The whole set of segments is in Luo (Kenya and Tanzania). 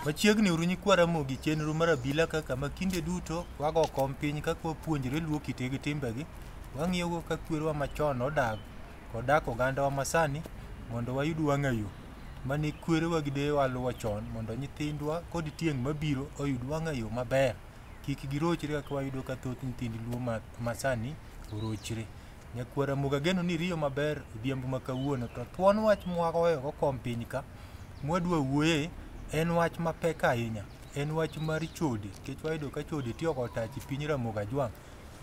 Machiegni uru nyikwa Ramogi chenro mar abila kaka ma kinde duto wago kom piny kaka wapuonjre luo kite gi timbegi, wang'iyogo ka kwerewa machon odag kod dak ogandawa masani mondo wayud wang'a yo mane kwerewa gi deyewa luwo chon mondo nyithindwa kod tieng' mabiro oyud wang'a yo maber kik girochre kaka wayudo ka thoth nyithind luo ma- masani orochre. Nyakwa Ramogi ageno ni iriyo maber odhiambo ma kawuono to thuon wach mwagoyogo kom piny ka Mwadwa wuoye en wach mapek ahinya, en wach mar chode nikech wayudo ka chode tiyo kod tach e piny Ramogi Ajwang'.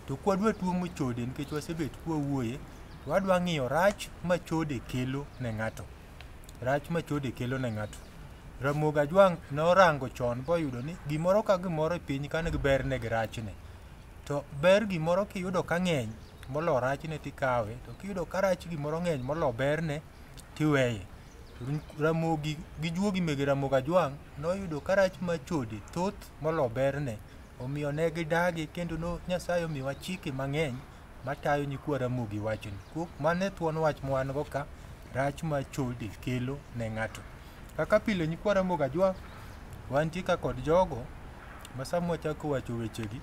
To kwa dwa tuomo chode nikech wasebet kwa wuoye, to wadwa ng'iyo rach ma chode kelo ne ng'ato. Rach ma chode kelo ne ng'ato. Ramogi Ajwang' norango chon boyudo ni gimoro ka gimoro e piny ka nigi berne gi rachne. To ber gimoro kiyudo ka ng'eny molo rachne tikawe, to kiyudo ka rach gimoro ng'eny molo berne tiweye. Ramogi gi juogi mege Ramogi Ajwang' noyudo ka rach ma chode thoth molo berne. Omiyo ne gidagi kendo no Nyasaye omiwa chike mang'eny matayo nyikwa Ramogi wachoni. Kuom mano e thuon wach ma wan go ka, rach ma chode kelo ne ng'ato. Kaka pile nyikwa Ramogi Ajwang' wantie ka kod jogo ma sama wachako wacho wechegi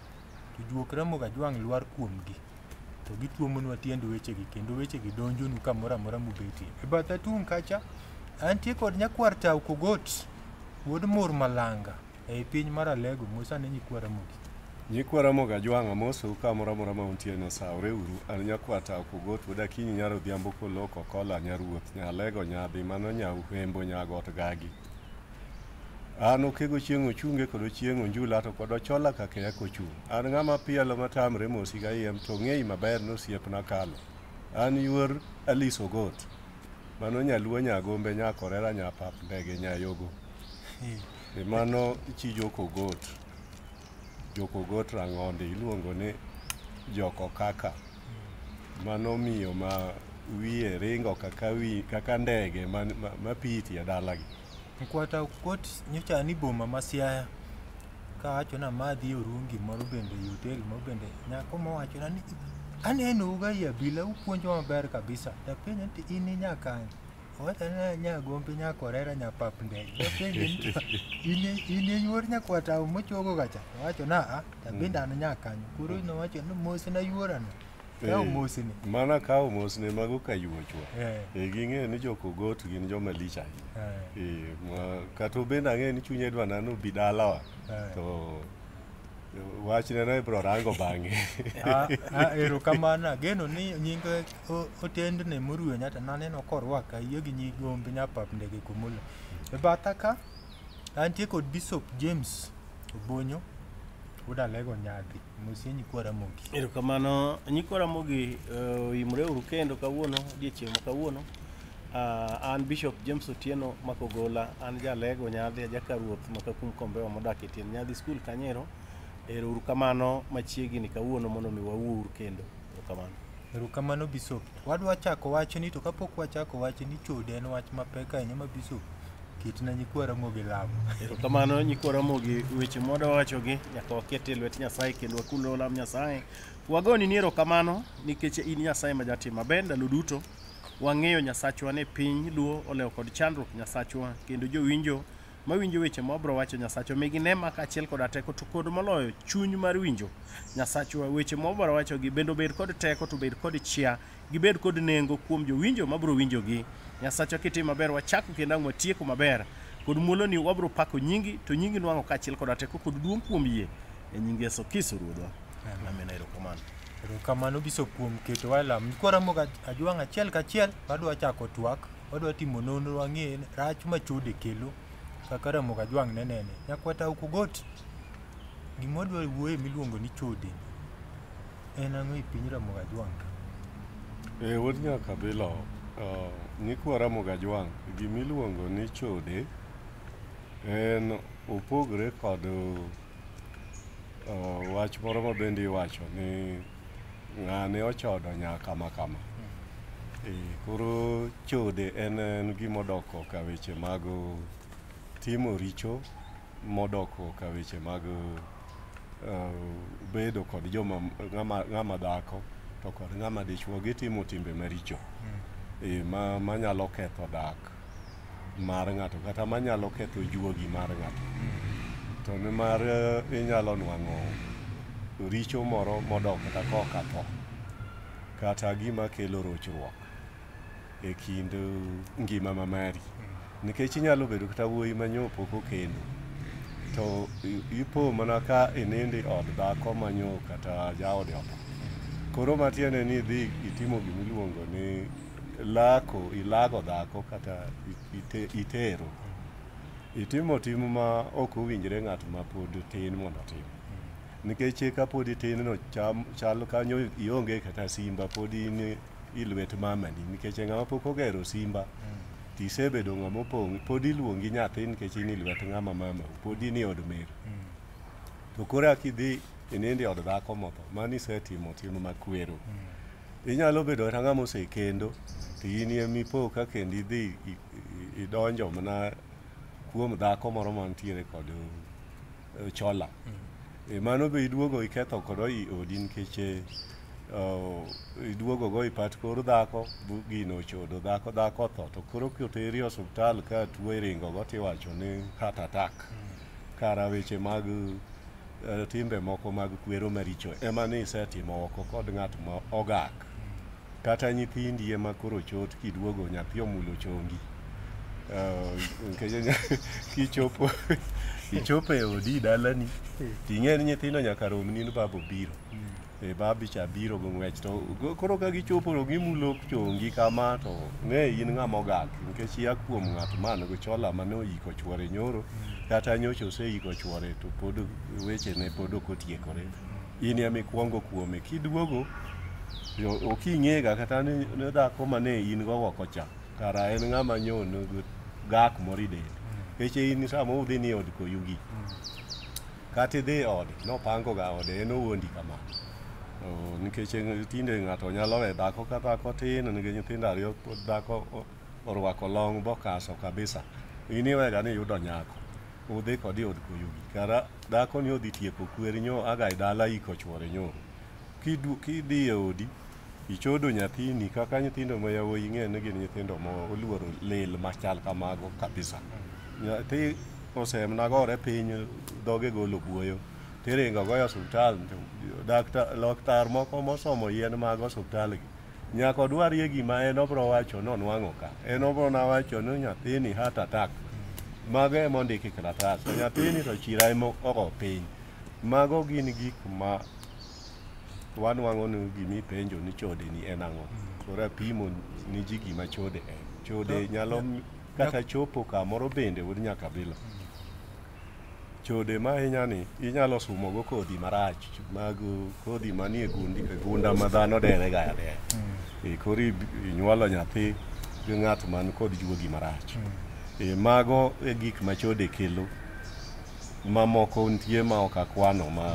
to juok Ramogi Ajwang' lwar kuomgi to gituomonwa tiend wechegi kendo wechegi donjonu kamoro amora mubetie. E bath atung' kacha antie kod nyakwar Tau Kogot wuod Mur Malanga ei piny mar Alego mosa ne nyikwa Ramogi. Nyikwa Ramogi Ajwang' amosou kamoro amora ma untie nosawre uru. An nyakwar Tau Kogot wuod Akinyi nyar Odhiambo Koloko Kola Nyaruoth Nyalego Nyadhi mano Nyauhembo Nyagot Gagi. An okego chieng' ochunge kod ochieng' onjula to kod ochola kaka ya kochung'. An ng'ama pielo matamre mosi ga iem to ng'eyi maber ni osiepna kalo. An yuor Alice Ogot. Mano nyaluo nyagombe nyakorera nyapap ndege nyayogo. E mano chi Joko Ogot. Joko Ogot Rang'onde iluongo ni Joko kaka. Mano miyo ma wiye ringo kaka wi kaka ndege ma, ma, ma piti e dalagi. Nkwata kuot nyocha ni boma ma Siaya ka wacho na ma dhi Orungi moro bende e hotel moro bende nyako ma wacho na ni aneno uga ya bila upuonjo maber kabisa. Tapenje ni in inya kanye? Owacho ni nyagombi nyakorera nyapap ndege. Wapenje ni to, in in e yuor nyakwata mochogo kacha. Owacho na a tabende an nyakanyo. Koro nowacho ni mos na yuorano. Kawo mosni. Mana kawo mosni mago ka yuochwa. Eh. E ging'e ni jokogot gin joma lich ahinya. Eh. E, ma, kata obende ang'e ni chunye dwa nano bi dalawa. Eh. To Wachne no ibro rango bang'e. Ah, ah, erokamano ageno ni nying o- otendne moruwe nyata naneno korwaka yie gi nyig ombe nyapap ndege kumula e batha ka antie kod bishop james obonyo udalego nyadhi mosie nyikwa ramogi Erokamano nyikwa Ramogi eh, oimreuru kendo kawuono odiechieng' ma kawuono Uh, an Bishop James Otieno Makogola, an jalego nyadhi ajaka ruoth makakum kombewa modak e tiend nyadhi skul Kanyero. Ero uru kamano machiegini kawuono mondo mi wawuo uru kendo. Kamano. Ero kamano Bishop. Wadwa chako wachni to kapok wachako wachni chode en wach mapek ahinya ma Bishop kitna nyikwa Ramogi lamo. Ero kamano nyikwa Ramogi weche mwadwa wachogi nyaka waket e lwet Nyasaye kendo wakulne olam Nyasaye. Wagoni ni ero kamano nikech in Nyasaye ma jatim maber ndalo duto. Wang'eyo Nyasachwa ne piny luo olewo kod chandruok Nyasachwa kendo jowinjo mawinjo weche ma wabro wacho Nyasachwa migi nema kaachiel koda teko to kod moloyo chuny mar winjo Nyasachwa weche ma wabro wachogi bende obed kod teko to bed kod chia gibed kod nengo kuom jowinjo mabro winjogi Nyasachwa kitimo maber wachako kendo ang' watieko maber kod muoloni wabro pako nyingi to nyingi nwang'o kaachiel koda teko kod duong' kuom yie e nying Yesu Kristo Ruodhwa. Amen. Erokamano. Erokamano biso kuom keto alam. Koro amoga ajwang' achiel kachiel wadwa chako twak, wadwa timo nonro wang'e rach ma chode kelo kaka Ramogi Ajwang' ne nene. Nyakwata ok ugoti. Gima wadwa wuoye miluongo ni chode en ang'o e piny Ramogi Ajwang' ka? E wuod Nyakabila uh, nyikwa Ramogi Ajwang' gimiluongo ni chode en opogre kod Uh, wach moro ma bende iwacho ni ng'ane ochodo nyaka ma kama e, koro chode en en gimodoko ka weche mag timo richo modoko ka weche mag uh, bedo kod joma ng'ama, ng'ama dhako to kod ng'ama dichwo gitimo timbe maricho e, ma, manyalo ketho dak mar ng'ato kata manyalo ketho juogi mar ng'ato to nimar eh, inyalo nwang'o richo moro modok kata koka tho kata gima kelo rochruok e kind eh, ngima ma mari nikech inyalo bedo kata wuoyi ma nyo pok okendo to i- ipo mana ka inindi od dhako ma nyo kata jaode otho koro matiende ni idhi itimo gimiluongo ni lako ilago dhako kata ite- itero itimo tim ma ok owinjre ng'at ma pod tin mondo otim nikech ka pod itin no cham- chal kanyo ionge kata simba pod in i lwet mamani nikech ng'ama pok ogero simba tisebedo ng'ama opong' pod iluongi nyathi nikech in i lwet ng'ama mamau pod in i od mer to koro akidhi inindi od dhako motho mani isetimo tim makwero Inyalo bedo kata ng'ama osekendo to in ema ipo ka kendo idhi i- i- idonjo mana kuom dhako moro mantiere kod eh, chola E, mano be iduogo iketho kodo i odi nikech eh, oh, iduogo go ipat kor dhako bu- gino ochodo dhako dhako otho to koro koteri e osiptal ka tuo iringo go tiwacho ni heart attack kara weche mag eh, timbe moko mag kwero maricho ema ni isetimo oko kod ng'at ma ogak kata nyithindi ema koro chot kiduogo nyathi omulo chongi Eh, nikech nya- kichopo ichopo e odi dalani ting'e ni nyithindo nyaka romni ni baba obiro e babi cha biro gi ng'wech to koro ka gichopo to gimulo chongi kama to ng'e in ng'ama ogak nikech ia kuom ng'at man gi chola mane oyiko chuore nyoro kata nyocha oseyiko chuore to pod wechene pod ok otiekore in ema ikuongo kuome kiduogo ok ing'ega kata ni dhako mane in go oko cha kara en ng'ama nyono gak moro i dende nikech in sama udhi ni od koyugi Kata idhi e ode, nopangoga ode, en owuondi kama. Oh, Nikech en- tinde ng'ato nyalo we dhako ka dhako tin, en gi nyithindo ariyo, pod dhako o- orwako long bokaso kabisa. In iwega ni iyudo nyako, udhi kod i od koyugi. Kara dhako ni odhi tieko kweri nyo, aga e dala iko chwore nyoro. Kidu- Kidhi e odi, ichodo nyathini kaka nyithindo ma yawuoyi ing'eyo ni gin nyithindo ma oluoro lil machal kamago kabisa nyathi osemna gore piny dhoge golo buoyo tiringo goyo osuptal dakta- laktar moko mosomo yien mag osuptal gi nyaka odwarie gima en obro wacho nonwang'o ka en obro na wacho ni nyathini heart attack mago ema ondiki e kalatas to nyathini to chira ema ogo piny mago gin gik ma to wanwang'o ni gima ipenjo ni chode ni en ang'o koro apimo ni ji gima chode en chode To- nyalo m- kata chopo kamoro bende wuod nyakabila chode ma ahinya ni inyalo sumogo kodhi marach mag kodhi manie gundi e gunda ma dhano derega adeya e koro ib- inyuolo nyathi gi ng'at man kod juogi marach e mago e gik ma chode kelo mamoko nitie ma ok akwano ma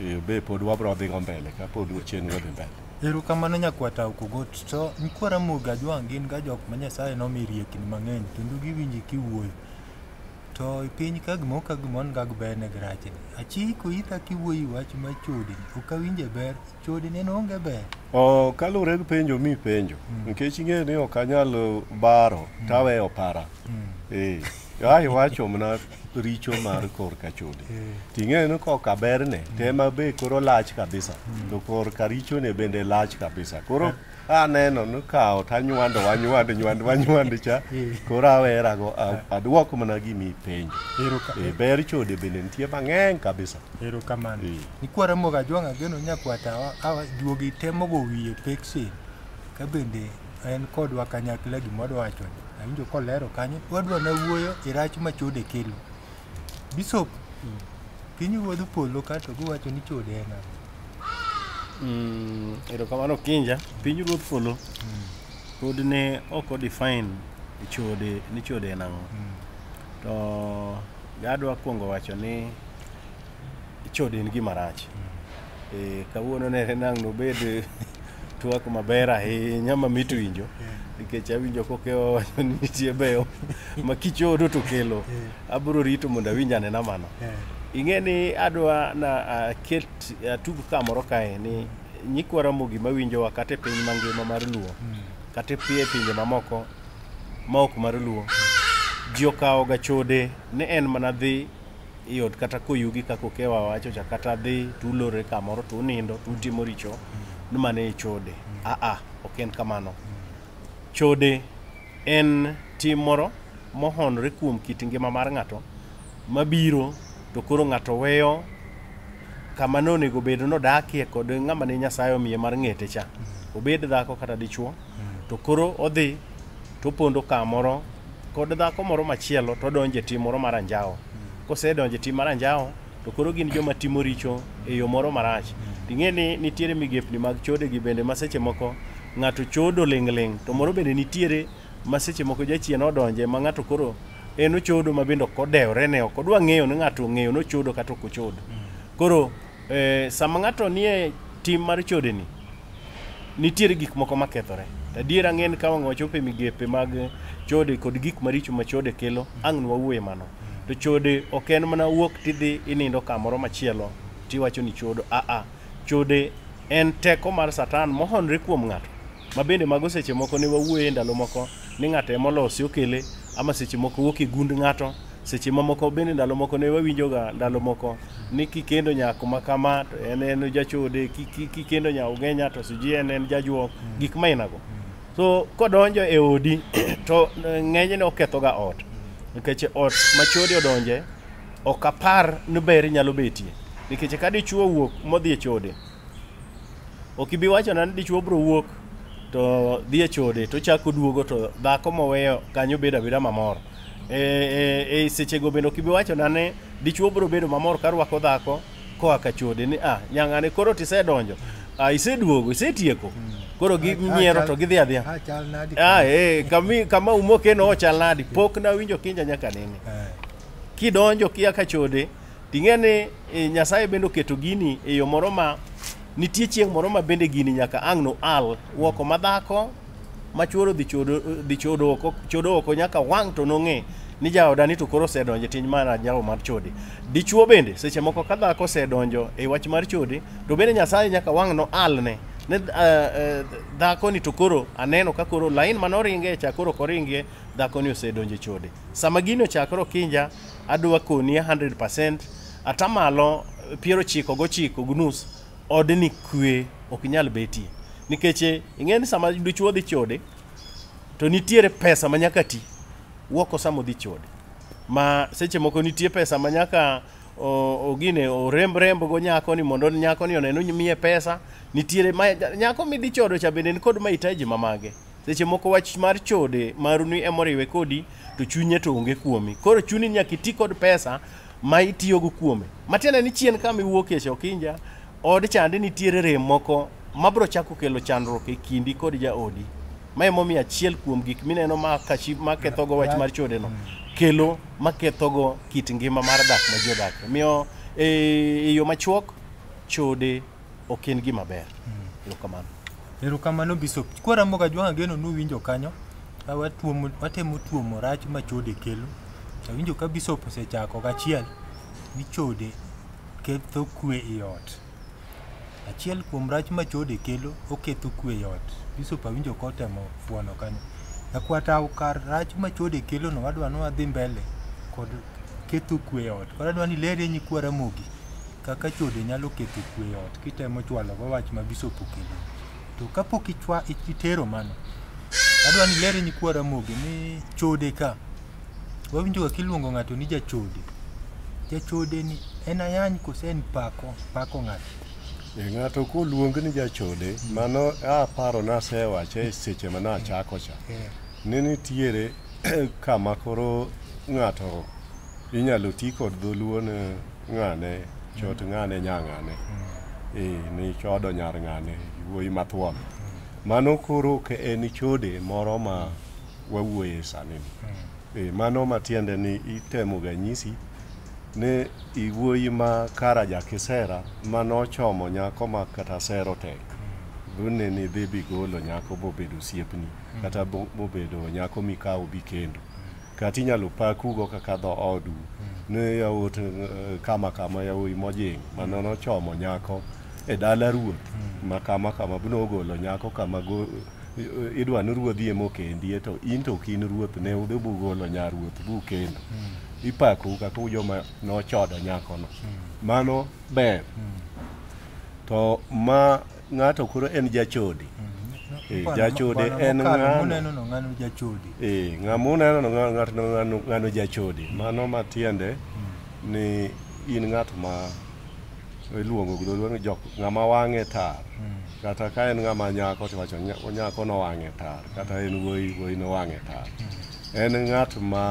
eh, be pod wabro dhigo mbele ka pod uchien wadhi mbele erokamano nyakwata okogot to nyikwa ramogi ajwang' gin ga jok ma nyasaye nomi riekni mang'eny kendo giwinji kiwuoyo to e piny ka gimoro ka gimoro niga gi berne gi rachne achiko itha kiwuoyi wach ma chodini ok awinje ber chodini en onge ber O, kaluwore gi penjo mi penjo nikech ing'eyo ni ok anyal baro taweyo para Eh. Ka iwacho mana richo mar korka chode ting'eyo ni koka berne te ma be koro lach kabisa to korka richone bende lach kabisa koro aneno ni kawo tanywando wanywand nywand wanywand cha koro awerago a- adwok mana gima ipenjo E, ber chode bende nitie mang'eny kabisa erokamano Eh. nikwara moga jwang'a geno nyakwata awa- awa juogi temogo wiye peksen ka bende en kodwa kanyakla gima wadwa wacho ni awinjo kolero kanyo wadwa na wuoyo e rach ma chode kelo bishop piny ruodh polo kato giwacho ni chode en ang'o? Mm, erokamano kinja piny ruoth polo pod ne ok odefine chode ni chode en ang'o to gadwa kwongo wacho ni chode en gima rach e, kawuono nere nang' nobed twak maber ahinya mamit winjo nikech awinjo kokewa wacho ni nitie beyo ma kichodo to kelo abiro rito mondo awinj anena mano ing'e ni adwa na aket atug kamoro kae ni nyikwa Ramogi mawinjowa kata e piny mangima mar Luo kata e pinje mamoko ma ok mar Luo ji okawoga chode ni en mana dhi iot kata koyugi kaka okewa wacho cha kata dhi tulore kamoro to unindo to utimo richo ni mane e chode aa ok en kamano chode en tim moro mohonore kuom kit ngima mar ng'ato mabiro to koro ng'ato weyo kama ne onego bed nodakie kod ng'ama ne nyasaye omiye mar ng'ete cha obed dhako kata dichuo to koro odhi to opondo kamoro kod dhako moro machielo to odonjo e tim moro mar anjawo kosedonjo e tim mar anjawo to koro gin joma timo richo e yo moro marach ting'e ni nitiere migepni mag chode gi bende ma seche moko ng'ato chodo ling'ling to moro bende nitiere ma seche moko jachien odonje ma ng'ato koro en ochodo ma bende ok odewre ne ok odwa ng'eyo ni ng'ato ong'eyo ni ochodo kata ok ochodo koro Eh, sama ng'ato nie tim mar chodeni, nitiere gik moko makethore. Adier ang'en ka wang' wachopo e migepe mag chode kod gik maricho ma chode kelo, ang' nwawuoye mano. To chode ok en mana wuok tidhi inindo kamoro machielo tiwacho ni chodo. Aa, chode en teko mar satan mohonre kuom ng'ato. Ma bende mago seche moko ne wawuoye e ndalo moko ni ng'ato ema olosi okele ama seche moko wuok e gund ng'ato. Seche mamoko bende ndalo moko ne wawinjoga ndalo moko ni kikendo nyako ma kama to en en jachode ki- ki- kikendo nya ugenya to siji en en jajuok gik ma inago so kodonjo e odi to eh, ng'enyne okethoga ot nikech ot ma chode odonje ok apar ni ber nyalo betie nikech ka dichwo owuok modhi e chode ok ibi wachona ni dichwo bro wuok to dhi e chode to chako duogo to dhako moweyo kanyo bedo abeda mamor e, e, e sechego bende ok ibi wachona ni Dichwo biro bedo mamor ka rwako dhako koa ka chode ni ah nyang'ane koro tisedonjo. Ah iseduogo, isetieko. Koro ginyiero to gidhi adhiya. Ah, chal nadi. Ah eh kami kama umoke no chal nadi. Pok na winjo kinja nyaka nene. Eh, Kidonjo kia ka chode ting'e ni eh, Nyasaye bende oketo gini e yo moro ma nitie chieng' moro ma bende gini nyaka ang' no al woko ma dhako ma chuoro dhi chodo dhi chodo oko chodo oko nyaka wang' to nong'e ni jaoda ni to koro osedonjo e tiny mar anjawo mar chode dichuo bende seche moko ka dhako osedonjo e wach mar chode to bende nyasaye nyaka wang' no alne ne uh, uh, dhako ni to koro aneno ka koro lain mane oringe cha koro ok oringie dhako ni osedonjo e chode sama gini ochakore okinja adwa koni 100 atamalo piero chiko gochiko gnus odni kwe ok nyal betie nikech eh, ing'eni sama dichuo dhi chode to nitiere pesa ma nyaka ti woko sama odhi chode ma seche moko nitie pesa ma nyaka o- ogine oremb remb go nyako ni mondo nyako ni oneno ni miye pesa nitiere ma nyako midhi chodo cha bende nikod mahitaji mamage Seche moko wach mar chode maruni ema oriwe kodi to chunye to onge kuomi. Koro chuni nyaka iti kod pesa ma itiyogo kuome. Matiende ni chien kama iwuokie Chokinja, od chande nitiere rem moko mabro chako kelo chandruok e kindi kod jaodi. Ma emomiyo achiel kuom gik mineno ma kachi ma kethogo wach mar chode no kelo ma kethogo kit ngima mar dak ma ji odakie. Miyo e, e yo machuok chode ok en gima ber erokamano erokamano bishop koro amoga jwanga geno nuwinjo kanyo ka watuomo watemo tuomo rach ma chode kelo awinjo ka bishop osechako gachiel ni chode ketho kwe e ot achiel kuom rach ma chode kelo oketho kwe e ot bishop awinjo ka otemo fuono kanyo akwataw kar rach ma chode kelo no wadwa ni wadhi mbele kod ketho kwe e ot koro adwa ni lere nyikwa ramogi kaka chode nyalo ketho kwe e ot kitemo chwalogo wach ma bisop okelo to kapok ichwa itero mano adwa ni lere nyikwa ramogi ni chode ka wawinjoga kiluongo ng'ato ni jachode jachode ni en ayany kose en pako pako ng'ato E, ng'ato koluong ni jachode mano aparo nasewache e seche ma nachako cha Eh, ne nitiere kama koro ng'ato Inyalo ti kod dholuo ni ng'ane, chot ng'ane, nya ng'ane. Eh, ni chodo nyar ng'ane, wuoyi mathuon. Mano koro ok en chode moro ma wawuoye sani. ni. Eh, mano matiende ni itemo ga nyisi ni iwuoyi ma kara ja kisera ma nochomo nyako ma kata sero tek. Dhune ni dhi bigolo nyako bobedo osiepni kata bo- bobedo nyako mikawo bikendo. kata inyalo pakugo kaka dho odu hmm. ni yawuot eh, kama kama yawuoyi mojing mano nochomo nyako e dala ruoth hmm. ma kama kama bne ogolo nyako kama eh, idwa ni ruodhi ema okendie to in to ok in ruoth ne udhi bugolo nyaruoth bukendo hmm. ipakou kaka ujoma nochodo nyakono mano ber to ma Ng'ato koro en jachode. Eh, jachode en ng'ano. Uneno ng'ano jachode. Eh, ng'ama uneno ng'ano ng'ano jachode. Mano matiende ni in ng'at ma iluongo gi dhogi jok ng'ama wang'e tar hmm. kata ka en ng'ama nyako to wacho nyako no wang'e tar kata en wuoyi wuoyi no wang'e tar hmm. en ng'at ma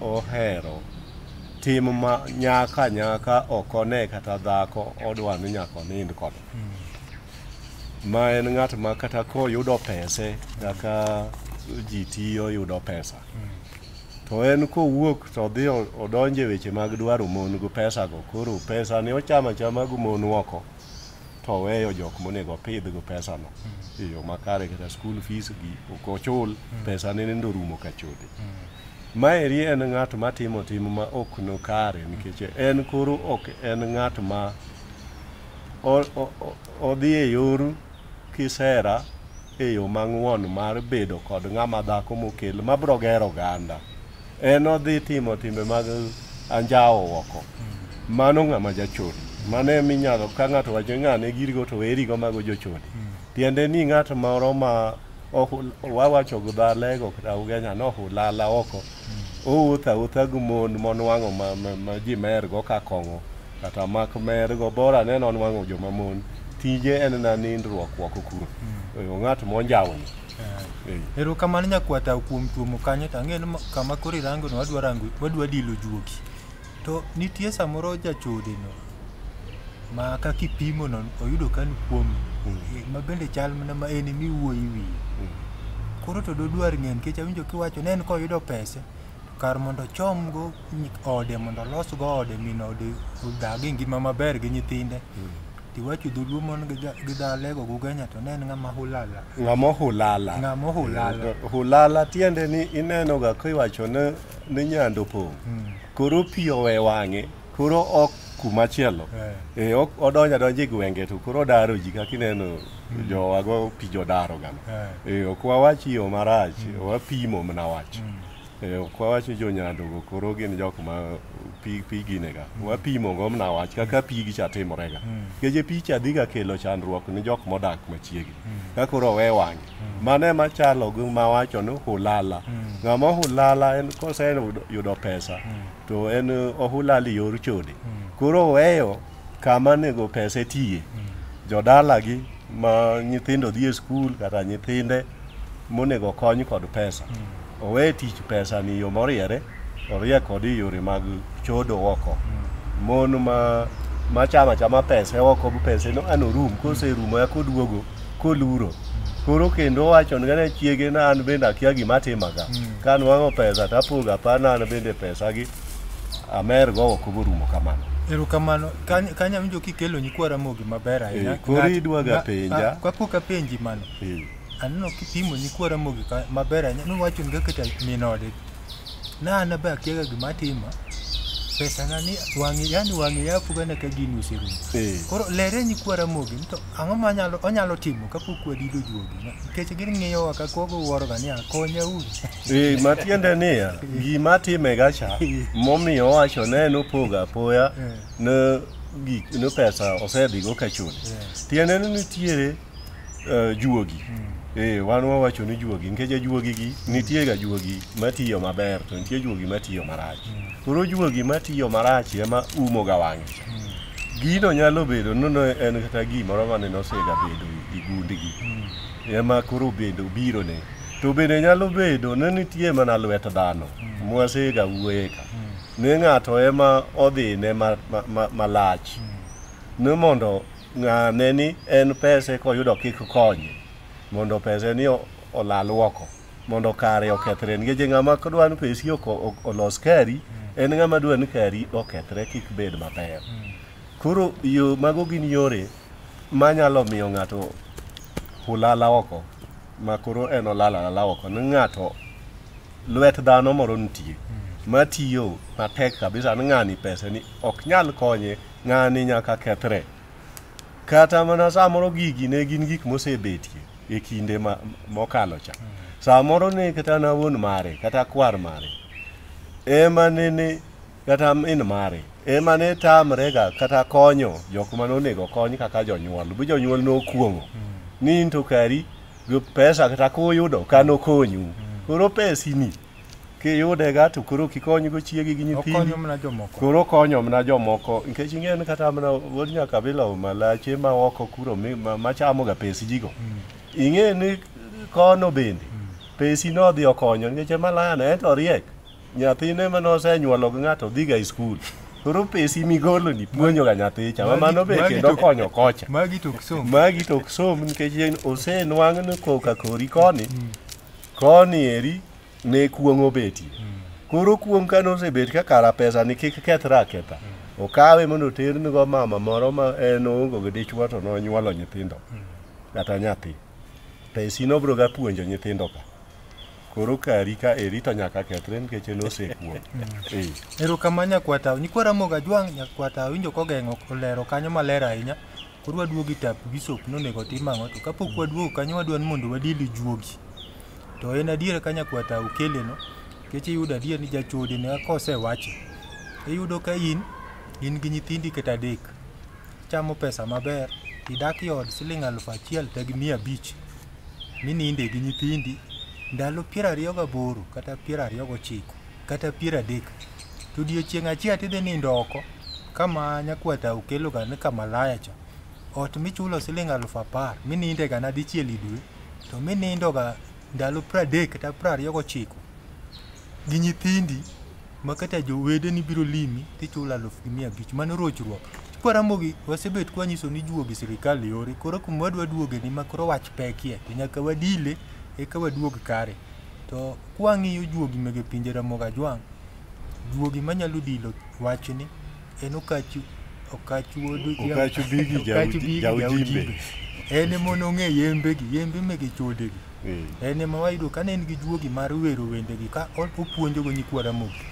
ohero tim ma nyaka nyaka ok one kata dhako odwa ni nyaka onind kod ma en ng'at ma kata koyudo pese kaka ji tiyo yudo pesa to en kowuok to odhi o- odonjo e weche mag dwaro mon go pesago koro pesa ne ochama achama gi mon oko to oweyo jok monego opidh go pesano e yo makare kata school fees gi ok ochul pesa ne nende orumo ka chode maeri en ng'at ma timo tim ma ok nokare nikech en koro ok en ng'at ma odhi e yor kisera e yo mang'won mar bedo kod ng'ama dhako mokel mabro gero oganda en odhi timo timbe mag anjawo oko mano ng'ama jachode mano ema inyalo ka ng'ato wacho ng'ane girigo to erigo mago jochode hmm. tiende ni ng'at moro ma wawacho gudhalego kata ugenya nohulala oko hmm. owuotho awuotha gi mon monwang'o ma ji mergo ka kong'o kata mak mergo bora ne non wang'o joma mon tije en na nindruok wako kuro oyo hmm. ng'at monjawni eh. ero kamano nyakwata kuom tuomo kanyo to ang'e ni kama koro irango no wadwa rango wadwa dilo juogi to nitie samoro jachode no ma kaka ipimo no oyudo ka ni kuom hmm. eh, ma bende chal mana ma en miwuoyi wiye hmm. koro to dodwar ng'e nikech awinjo kiwacho ne en koyudo pese kar mondo ochomgo ode mondo olos go ode min ode odag e ngima maber gi nyithinde tiwacho dholuo mon gi ja- gi dhalego gugenya to ne en ng'ama hulala ng'ama ohulala ng'ama ohulala hulala tiende ni inenoga kiwacho ni ni nyando pong' Mm. koro pi owe wang'e koro ok kumachielo Eh. e ok odonjo adonja e gwenge to koro odaro ji kaka ineno jowago pi jodarogano Eh. e ok wawach yo marach wapimo mana wach Eh, ok wawach ni jonyadogo koro gin jok ma pi- piginega wapimo go mna wach kaka pigi cha timorega nikech e picha dhiga kelo chandruok ni jok modak machiegni ka koro owe wang'e mano ema chalo gi ma wacho ni hulala ng'ama ohulala en koseyudo pesa to en eh, ohulala e yor chode koro oweyo kama nego pesa etiye jodalagi ma nyithindo dhi e skul kata nyithinde monego kony kod pesa owe tich pesa ni yo moriere orie kod e yore mag chodo oko mon ma machamo achama pesa oko bu pesa no an orum koserumo ya koduogo koluro koro kendo wacho ni ne chiege na an bende akia gima timaga ka nwang'o pesa tapoga pana an bende pesa gi Amer go oko borumo kamano. Erokamano. Kanya kanya winjo kikelo nyikwa Ramogi maber ahinya. Eh, koro Ng'at- idwaga nga- penja. a- Kapok apenji mano. Eh, Aneno kipimo nyikwa Ramogi ka- maber ahinya. Nuwacho ni kata min ode. Na an be akiaga gima atimo. Pesa na ni wang'i yani wang'i yapuga na ka gini oserumo. eh. Koro lere nyikwa Ramogi. Nito Ang'o ma nyalo onyalo timo kapok wadido juogi? Nikech ging'iyowa ka kogo wuoroga niya, konyauru. Eh, matiende niya, gima time gacha momiyo owacho ne nopogo apoya ne gik ne pesa osedhigo ka chode. Tiende ni nitiere eh, juogi. Eh, wan wawacho ni juogi nikech ajuogi gi nitie ga juogi matiyo maber to nitie juogi matiyo marach. Koro juogi matiyo marach ema umo ga wang'e. Gino nyalo bedo ni ne en kata gimoro mane nosegabedo e gundgi ema koro obedo biro ne to bende nyalo bedo ne nitie mana lwet dhano mwasega wuoye ka ne ng'ato ema odhine ma- ma- ma- malach ni mondo ng'ane ni en pese koyudo kik konye mondo pese ni o- olal woko mondo kare okethre nikech ng'ama dwa ni pesi olos kari en ng'ama dwa ni kari okethre kik bed maber koro yo mago gin yore manyalo miyo ng'ato hulala oko ma koro en olalalala oko ni ng'ato lwet dhano moro nitie matiyo matek kabisa ni ng'ani pesani ok nyal konye ng'ani nyaka kethre kata mana samoro gigi ne gin gik mosebetie e kinde ma- mokalo cha samoro ne kata na wuon mare kata kwar mare ema nene kata min mare ema ne tamrega kata konyo jok ma nonego kony kaka jonyuol bi jonyuol nokuong'o ni in to kari gi pesa kata kuyudo kano konyu koro pesini kiyude ga to koro kikony go chiegi gi nyithindi okonyo mna jomoko koro konyo mna jomoko nikech ing'eyo ni kata mna wuod nyakabila malache ma oko kuro mi- ma- machamo ga pes jigo ing'e ni kono bende pesi nodhi okonyo nikech emalana en to riek nyathine ma nosenyuolo gi ng'ato dhiga e skul koro pesi migoloni puonjoga nyathicha ma mano be Magi- kendo magi to- konyo kocha magi to ok som magi to ok som nikech en- osenwang' ni koka kori koni Koni eri ne kuong' obetie. Koro kuong' kane osebet ka kara pesa ni kik kethre aketha. Okawe mondo oternigo mama moro ma en oongo gi dichwo to nonyuolo nyithindo kata nyathi. Pesino biro ga puonjo nyithindo ka. Koro kari ka eri to nyaka kethre nikech en osekuong'. Eh. Erokamano nyakwata. Nyikwa Ramogi Ajwang' nyakwata awinjo kogeng'o olero kanyo maler ahinya. Koro waduogo e tap bisop nonego otim ang'o to kapok waduogo kanyo wadwa ni mondo wadili juogi. To en adier ka nyakwata okeleno nikech iyudo adier ni jachode ne kosewache iyudo ka in in gi nyithindi kata adek chamo pesa maber idak e od siling alufu achiel tagi mia abich mininde gi nyithindi ndalo piero ariyo gaboro kata piero ariyo gochiko kata piero adek to odiechieng' achiel tidhi nindo oko kama nyakwata okeloga ni ka malaya cha ot michulo siling' alufu apar minindega na dichiel e dwe to minindoga ndalo piero adek kata piero ariyo gochiko gi nyithindi ma kata jowedeni biro limi tichulo alufu gi mia abich mano rochruok koro Ramogi wasebet kwanyiso ni juogi sirikal yore koro kuma wadwa duogeni ma koro wach pekie to nyaka wadile eka waduog kare To kwang'iyo juogi mege pinje Ramogi Ajwang', juogi manyalo dilo wachni en Okachu Okachu Odhiambo- Okachu Bigi Jau- Okachu Bigi Jau Jau Jimbe. Jimbe. En ema onong'e yembegi, yembe mege chodegi. Eh. En ema wayudo ka ne en gi juogi mar wero wendegi ka o- opuonjogo nyikwa Ramogi.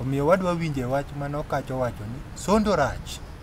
Omiyo wadwa winje wach mane Okachu owacho ni sondo rach.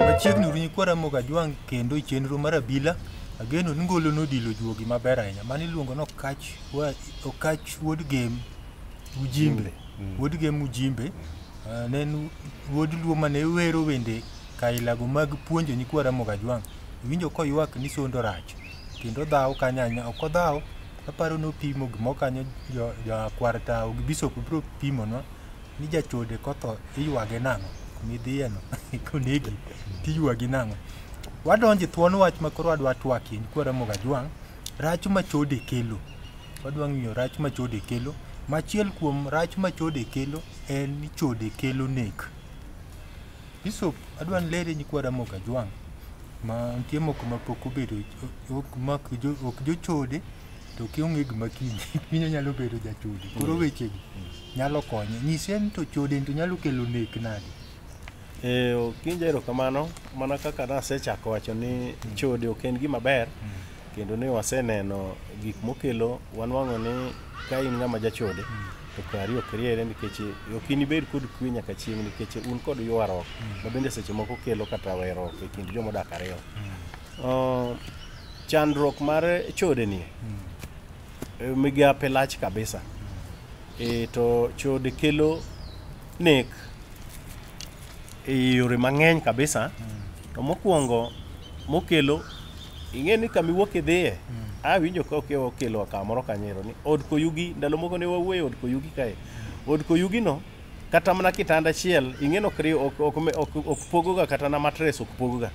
Machiegni uru nyikwa Ramogi Ajwang' kendo e chenro mar abila ageno ni ngolo nodilo juogi maber ahinya mane iluongo ni okach wa- okach wuod gem ujimbe wuod gem ujimbe eh, ne en wuod luo mane wero wende kailago mag puonjo nyikwa Ramogi Ajwang' iwinjo koywak ni sondo rach kendo dhawo kanyanya ok odhawo aparo nopimo gimo kanyo jakwar tawo gi bishop biro pimonwa ni jachode kotho iywage nang'o kumidhiyeno konegi tiywagi nang'o wadonje thuon wach ma koro wadwa twakie nyikwara mogajwang' rach ma chode kelo wadwa ng'iyo rach ma chode kelo machiel kuom rach ma chode kelo en ni chode kelo nek Bishop, adwa ni lere nyikwa Ramogi Ajwang' ma nitie moko ma pok obedo ok mak jo ok jochode to kionge gima kiny kiny onyalo bedo jachode koro wechegi nyalo konye nyise ni to chode ni to nyalo kelo nek nade Eh, Okinja erokamano mana kaka nasechako wacho ni chode ok en gima ber kendo ni waseneno gik mokelo wanwang'o ni ka in ng'ama jachode to kari ok riere nikech ok inibed kod kwe nyaka chieng' nikech un kod ywaruok ma bende seche moko kelo kata werruok e kind joma odak ariyo Ah, chandruok mar chode ni eh, migape lach kabisa e to chode kelo nek e yore mang'eny kabisa to mokwongo mokelo ing'e ni kama iwuok idhiye awinjo ka ok okelo kamoro kanyero ni od koyugi ndalo moko ne wawuoye od koyugi kae od koyugi no kata mana kitanda achiel ing'e ni ok riw- ok- ok me- ok- ok pogoga kata na matres ok pogoga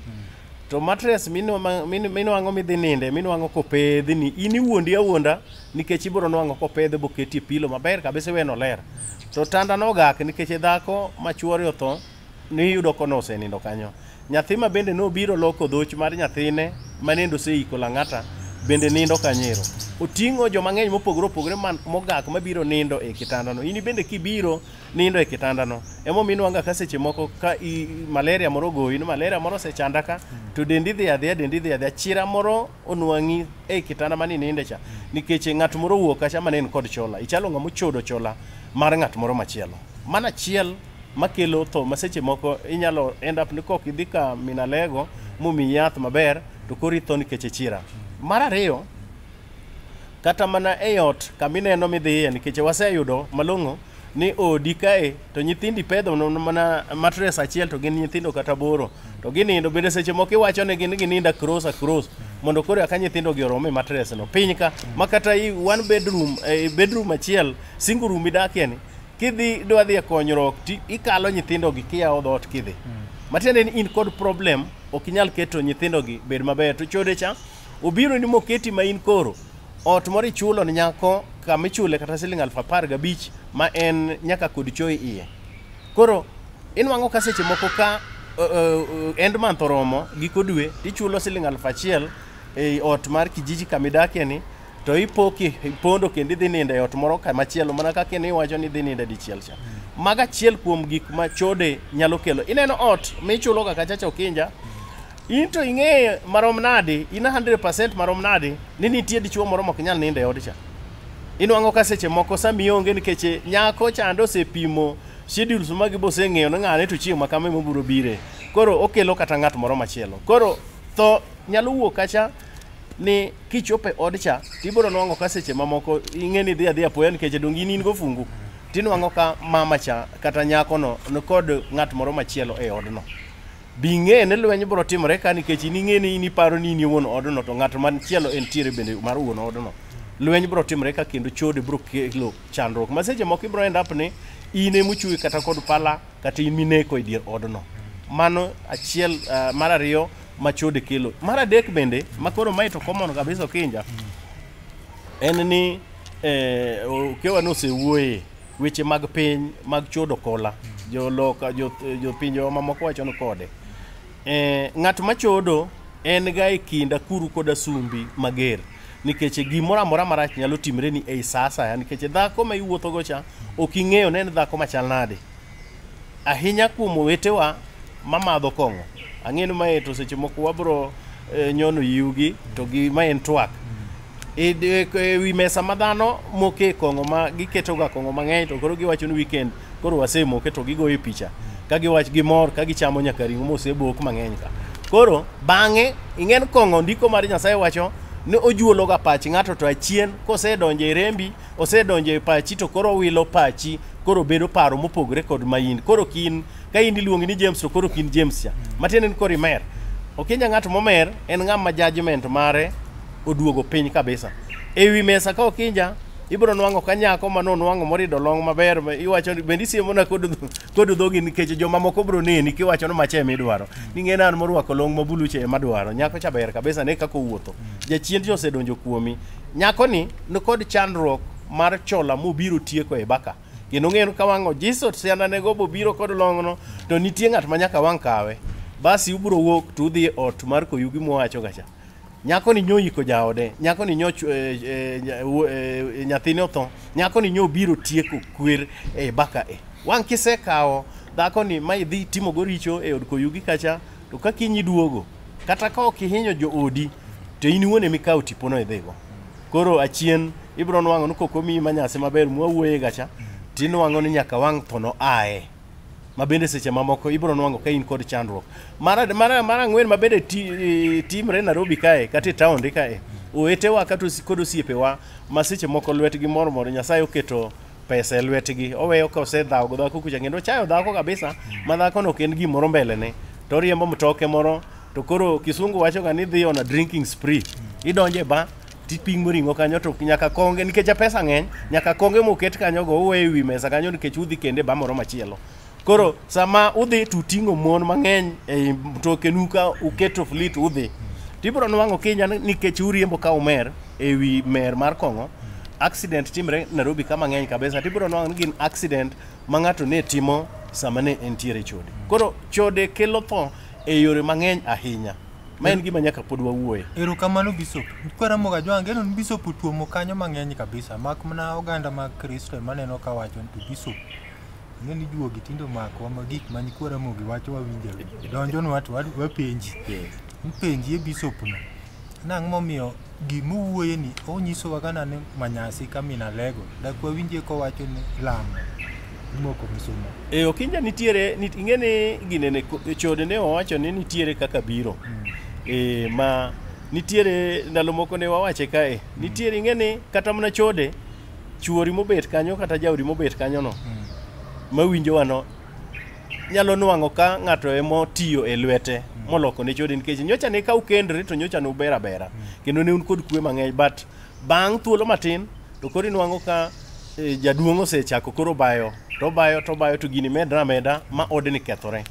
to matres minwang'o midhi ninde minwang'o kopedhini in iwuondi awuonda nikech ibiro nwang'o kopedhe boketie pilo maber kabisa iwe noler to tanda nogak nikech e dhako ma chuore otho niyudo kono osenindo kanyo nyathi ma bende nobiro loko dhoch mar nyathine manendo oseiko lang'ata bende nindo kanyero oting'o joma ng'eny mopogore opogore man- mogak mabiro nindo e kitandano in bende kibiro nindo e kitandano emomiyo inwanga ka seche moko ka i- malaria moro ogoyi ni malaria moro osechanda ka to dendi dhi adhiya dendi dhi adhiya chira moro onwang'i e kitanda mane ininde cha nikech ng'at moro owuok kacha mane en kod chola ichalo ng'ama ochodo chola mar ng'at moro machielo mana achiel makelo tho ma seche moko inyalo end up ni kok idhi ka minalego momi yath maber to koro itho nikech ichira mar ariyo kata mana e ot kama ineno midhiye nikech waseyudo malong'o ni odi kae to nyithindi pedho mana matres achiel to gin nyithindo kata boro to ginindo bende seche moko iwacho ne gin gininda cross across mondo koro aka nyithindo gi orome matres no piny ka ma kata i one bedroom eh, bedroom achiel single room idakie ni kidhi dwa dhi e konyruok ti ikalo nyithindo gi kiyawo dhoot kidhi matiende ni in kod problem ok inyal keto nyithindo gi bed maber to chode cha Obiro ni moketi ma in koro ot moro ichulo ni nyako kama ichule kata siling aluf apar gabich ma en nyaka kod choi iye. Koro inwang'o ka seche moko ka uh, uh, end month oromo giko dwe tichulo siling aluf achiel ei ot mar kijiji kama idakie ni to ipo ki- ipondo kendo idhi nindo e ot moro kamachielo mana kaka in iwacho ni idhi nindo dichiel cha. Mago achiel kuom gik ma chode nyalo kelo. Ineno ot michuloga kachacha Okinja In to ing'eyo marom nadi, in 100% marom nadi ni nitie dichuo moro mok nyal nindo e od cha. Inwang'o ka seche moko sama ionge nikech eh, nyako chande osepimo schedules magi boseng'eyo ni ng'ane to chieng' makama ema obiro bire. Koro okelo kata ng'at moro machielo. Koro tho nyalo wuok kacha ni kichopo e od cha tibiro nwang'o ka seche mamoko ing'e ni idhi adhi apoya nikech dong in in gofungu tinwang'o ka mama cha kata nyakono nikod ng'at moro machielo e odno. Bi ing'e ni lweny biro timore ka nikech in ing'e ni in iparo ni in wuon odno to ng'at machielo en tiere bende mar wuon odno. Lweny biro timore ka kendo chode biro kelo chandruok. Ma seche moko ibiro end up ni in ema ochwe kata kod pala kata in mineko e dier odno. Mano achiel uh, mar ariyo ma chode kelo. Mar adek bende ma koro mae to common kabisa okinja en ni eh, okewa nosewuoye weche mag piny mag chodo kola joloka jo- jopinje wa mamoko wacho ni kode eh, ng'at machodo en ga e kind akuru kod asumbi mager nikech gimoro amora marach nyalo timre ni ei saa asaya nikech dhako ma iwuothogo cha ok ing'eyo ne en dhako machal nade ahinya kuom owetewa mamadho kong'o ang'e ni mae to seche moko wabro eh, nyono yiwgi to gi ma en twak E, e, e wi mesa ma dhano moke kong'o ma giketoga kong'o mang'eny to koro giwacho ni weekend koro wasemoke to gigoyo e picha ka giwach gimor ka gichamo nyaka ring'o mosebok mang'eny ka koro bang'e ing'en kong'o ndiko mar nyasaye wacho ni ojuologa pach ng'ato to achien kosedonjo e rembi osedonjo e pachi to koro wilo pachi koro bedo paro mopogore kod main koro kin ka in iluongi ni james to koro kin james cha matiende ni koro imer okinya ng'at momer en ng'ama judgment mare oduogo piny kabisa. E wi mesa ka okinja ibiro nwang'o ka nyako ma nonwang'o morido long maber ma iwacho ni bende isiemona kod dho- kod dhogi nikech jomamoko biro neni kiwacho ni mache midwaro ning'ena an morwako long ma buluche ema dwaro nyako cha ber kabisa ne kaka owuotho jachien cha osedonjo kuomi nyakoni nikod chandruok mar chola mobiro tieko e baka kendo ng'eyo ni ka wang'o jisot siananego bobiro kod long'no to nitie ng'at ma nyaka wang' kawe basi ubiro wuok to udhi e ot mar koyugi muwacho gacha nyako ni nyoyiko jaode nyako ni nyo eh, eh, eh, nyathine otho nyako ni nyobiro tieko kwer e baka e wang' kisekawo dhako ni ma idhi timo go richo e od koyugi kacha to ka kinyi duogo kata ka ok ihinyo joodi to in iwuon emikawo tipono idhigo koro achien ibiro nwang'o ni koko miyi manyasi maber mwawuoye gacha tinwang'o ni nyaka wang' tho no aye ma bende seche mamoko ibiro nwang'o ka in kod chandruok. Mar ad- mar mar ang'wen ma bende ti- i- timre Nairobi kae kata e taonde kae, owetewa kata osi- kod osiepewa ma seche moko lwetgi moro moro Nyasaye oketo pesa e lwetgi oweyo ka osedhawo go dhako kucha kendo ochayo dhako kabisa ma dhakono ok en gimoro mbelene to oriembo mtoke moro to koro kisungu wachoga ni dhi on a drinking spree idonje ba tiping moringo kanyo to nyaka konge nikech pesa ng'eny nyaka konge moket kanyo go uwe ewi mesa kanyo nikech udhi kende ba moro machielo koro sama udhi to uting'o mon mang'eny ei mtokenu ka uketo flit udhi tibiro nwang'o kinya nikech uriembo ka umer ewi mer mar kong'o accident timre nairobi ka mang'eny kabisa tibiro nwang'o ni gin accident ma ng'ato ne timo sama ne entiere chode koro chode kelo tho e yore mang'eny ahinya ma en gima nyaka pod wawuoye erokamano bishop kwaramoga joangeno ni bishop otuomo kanyo mang'eny kabisa mak mana oganda mag kristo ema neno ka wacho ni to bishop ing'e ni juogi tinde omakowa ma gik ma nyikwa ramogi wacho wawinjo donjonwa to wa- wapenji mpenjie bishop no nang'o momiyo Gima owuoye ni onyisowa gana ni manyasi ka mina lego dak wawinje kowacho ni lamo moko misuma. E okinja nitiere nit, ing'e ni gine ne ko- chode ne owacho ni nitiere kaka biro. E ma nitiere ndalo moko ne wawache kae. Nitiere ing'e ni kata mana chode chuori mobet kanyo kata jaodi mobet kanyono mawinjowano nyalo nwang'o ka ng'ato emo tiyo e lwete moloko ne chode nikech nyocha ne ka ukendre to nyocha ne uber abera kendo ne un kod kwe mang'eny but bang' thuolo matin to koro inwang'o ka eh, jaduong' osechako koro bayo to bayo to bayo to gini medra ameda ma odni kethore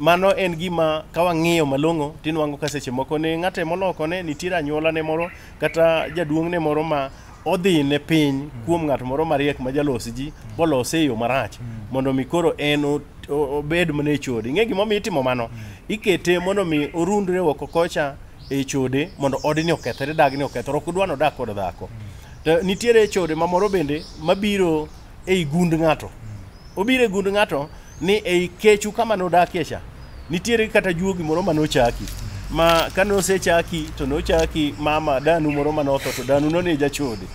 mano en gima ka wang'iyo malong'o tinwang'o ka seche moko ne ng'ate moloko ne nitiere anyuola ne moro kata jaduong' ne moro ma odhi ne piny kuom ng'at moro mariek ma jalos ji bolose e yo marach mondo mi koro en o- o- obed mana e chode ing'e gimomiyo itimo mano ikete mondo mi orundre oko kocha e chode mondo odni okethre dagni okethre ok udwa nodak kod dhako to nitiere chode mamoro bende mabiro ei gund ng'ato obiro e gund ng'ato ni ei kechu kama nodakie cha nitiere kata juogi moro ma nochaki ma ka nosechaki to nochaki mama danu moro ma notho to danu none jachode